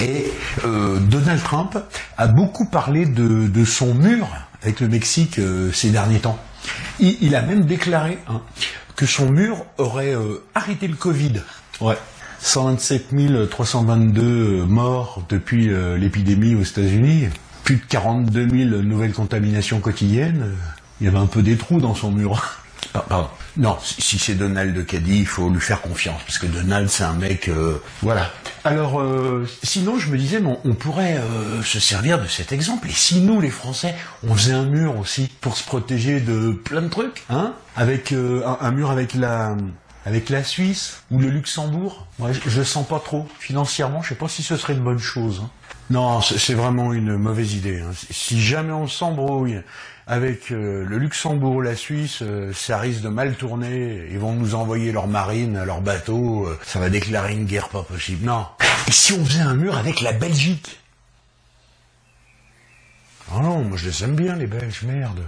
Et euh, Donald Trump a beaucoup parlé de, de son mur avec le Mexique euh, ces derniers temps. Il, il a même déclaré hein, que son mur aurait euh, arrêté le Covid. Ouais. 127 322 morts depuis l'épidémie aux États-Unis, plus de 42 000 nouvelles contaminations quotidiennes. Il y avait un peu des trous dans son mur. Ah, pardon. Non, si c'est Donald a dit, il faut lui faire confiance, parce que Donald, c'est un mec... euh, voilà. Alors, euh, sinon, je me disais, on pourrait euh, se servir de cet exemple. Et si nous, les Français, on faisait un mur aussi pour se protéger de plein de trucs, hein Avec euh, un mur avec la... Avec la Suisse ou le Luxembourg, moi je, je sens pas trop. Financièrement, je sais pas si ce serait une bonne chose. hein. Non, c'est vraiment une mauvaise idée. hein. Si jamais on s'embrouille avec euh, le Luxembourg ou la Suisse, euh, ça risque de mal tourner. Ils vont nous envoyer leurs marines, leurs bateaux. euh, ça va déclarer une guerre pas possible. Non. Et si on faisait un mur avec la Belgique? Ah non, moi je les aime bien les Belges, merde.